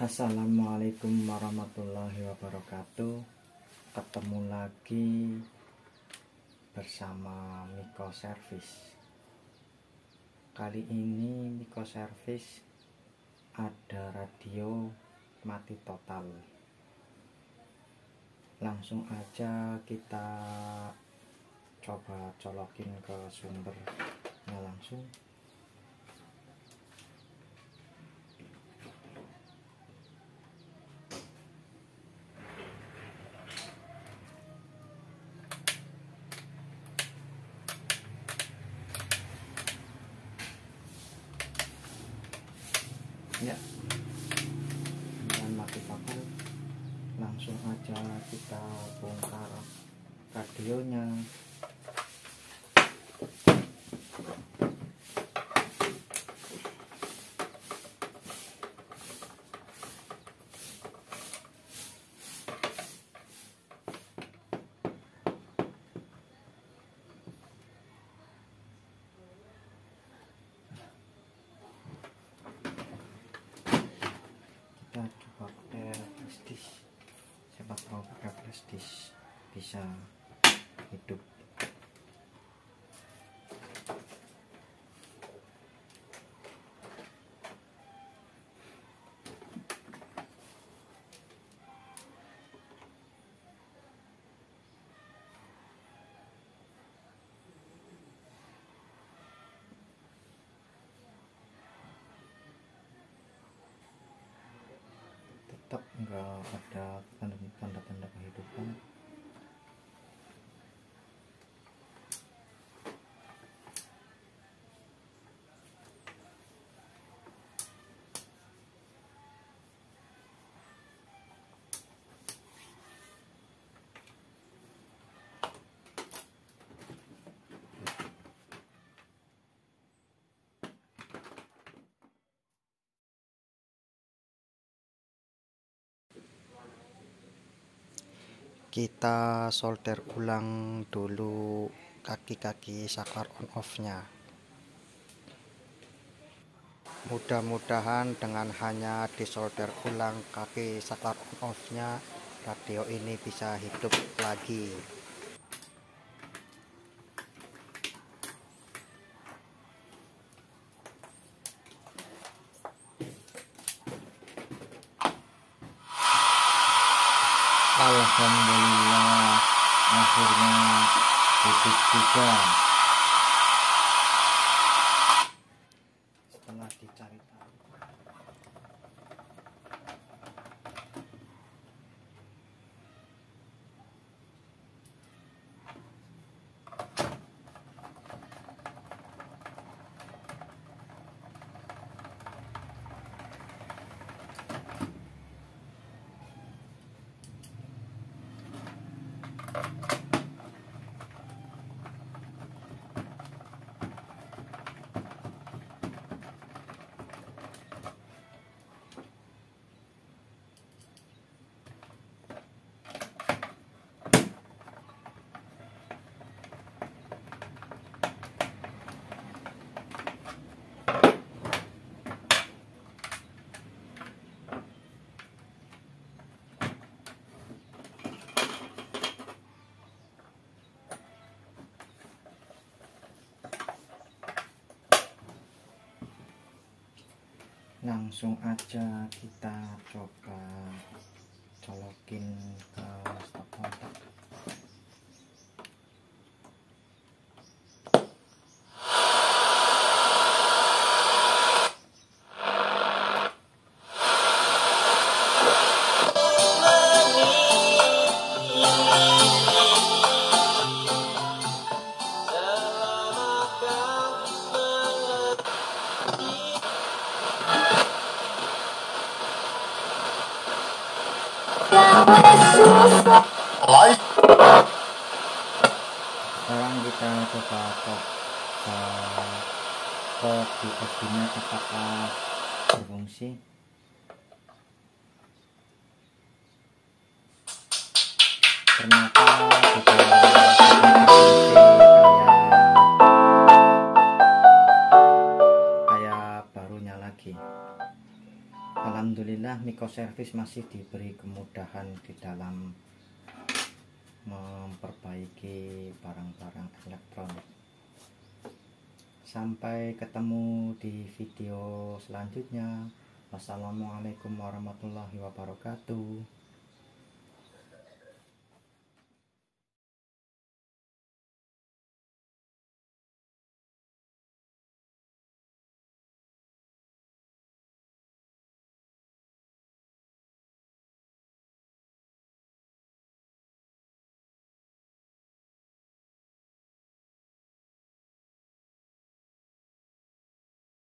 Assalamualaikum warahmatullahi wabarakatuh. Ketemu lagi bersama Miko Service. Kali ini Miko Service ada radio mati total. Langsung aja kita coba colokin ke sumbernya langsung ya. Dan mati total langsung aja kita bongkar radionya kita coba pakai prestis siapa tahu pakai prestis bisa hidup enggak ada tanda-tanda kehidupan kita solder ulang dulu kaki-kaki saklar on off nya mudah-mudahan dengan hanya disolder ulang kaki saklar on off nya radio ini bisa hidup lagi Alhamdulillah akhirnya hidup juga Langsung aja kita coba colokin ke Sekarang kita coba ke ke USB nya apakah berfungsi ternyata Alhamdulillah Miko Service masih diberi kemudahan di dalam memperbaiki barang-barang elektronik. Sampai ketemu di video selanjutnya. Wassalamualaikum warahmatullahi wabarakatuh